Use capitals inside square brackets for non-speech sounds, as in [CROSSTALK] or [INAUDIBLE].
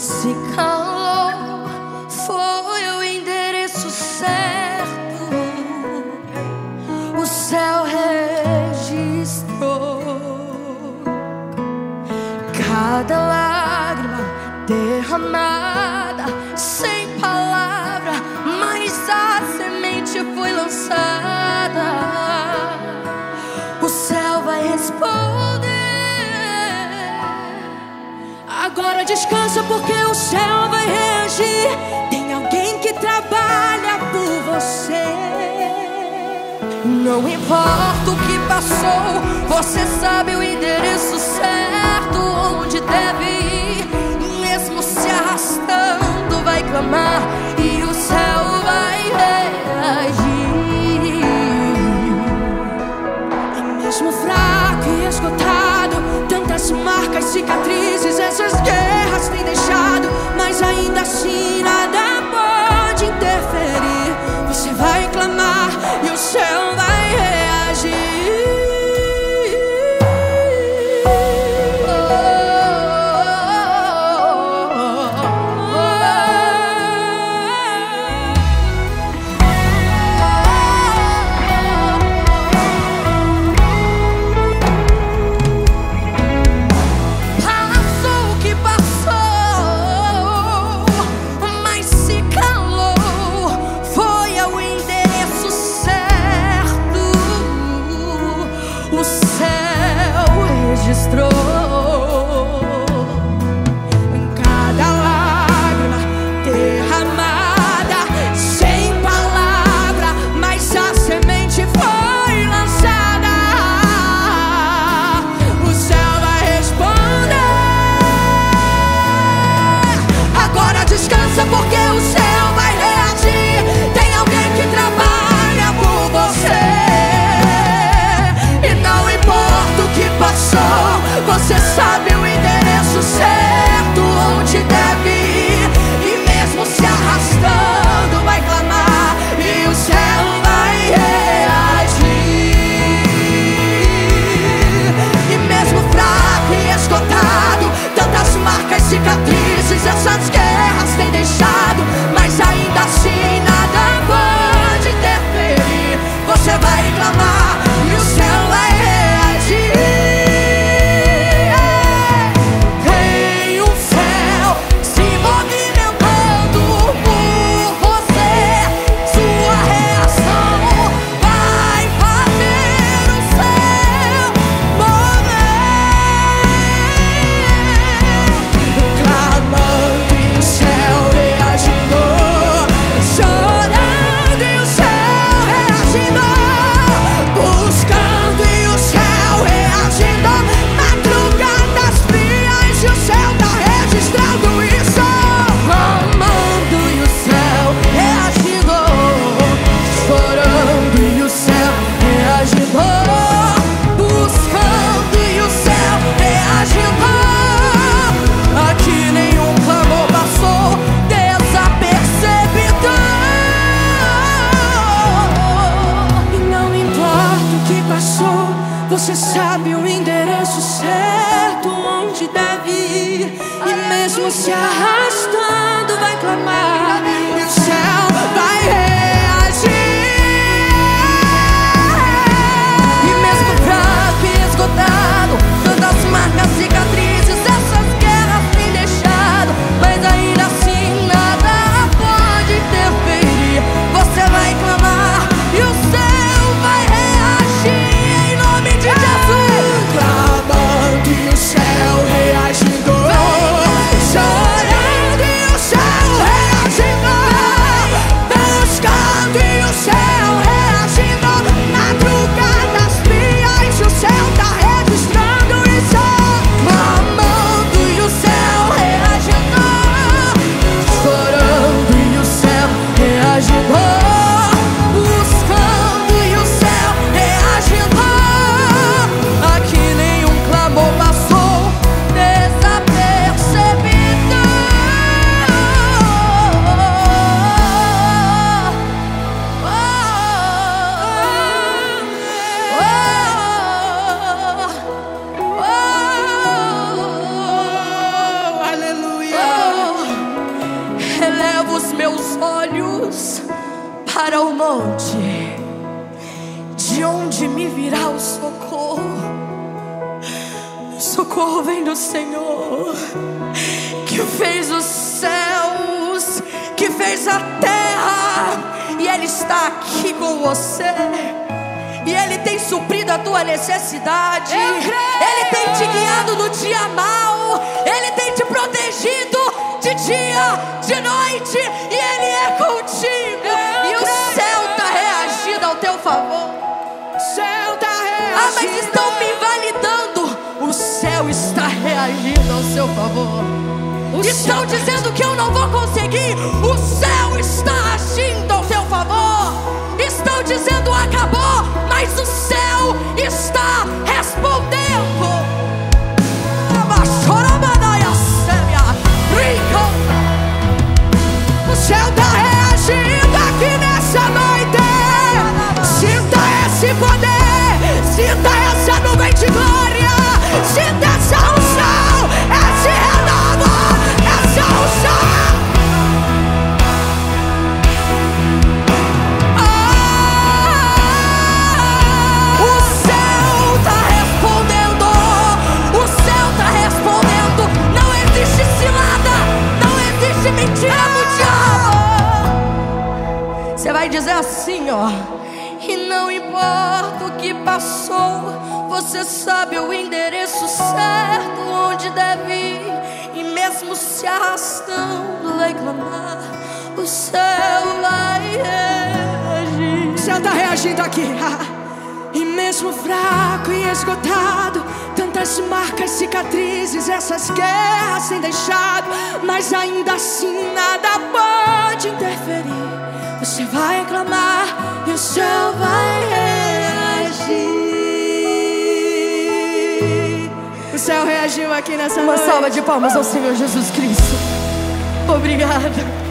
Esse calor foi o endereço certo. O céu registrou cada lágrima derramada sem palavra, mas a semente foi lançada. Espera, descansa, porque o céu vai reagir. Tem alguém que trabalha por você. Não importa o que passou, você sabe o endereço certo onde deve ir. Mesmo se arrastando, vai clamar. Você sabe o endereço certo onde deve ir. E mesmo se arrastando, vai clamar. O de onde me virá o socorro. Socorro vem do Senhor, que fez os céus, que fez a terra, e Ele está aqui com você. E Ele tem suprido a tua necessidade. Ele tem te guiado no dia mal. Ele tem te protegido de dia, de noite. E Ah, mas reagindo. estão me validando. O céu está reagindo ao seu favor. O Estão céu dizendo que eu não vou conseguir. O céu está agindo sinta essa nuvem de glória, sinta essa unção, esse renovo, essa unção. O céu está respondendo. O céu está respondendo. Não existe cilada. Não existe mentira do diabo. Você vai dizer assim, ó. Passou, você sabe o endereço certo onde deve ir. E mesmo se arrastando, vai clamar. O céu vai reagir. O céu tá reagindo aqui. [LAUGHS] E mesmo fraco e esgotado, tantas marcas, cicatrizes, essas guerras sem deixado, mas ainda assim nada pode interferir. Você vai clamar e o céu vai reagir. O céu reagiu aqui nessa Uma noite. salva de palmas ao Senhor Jesus Cristo. Obrigada.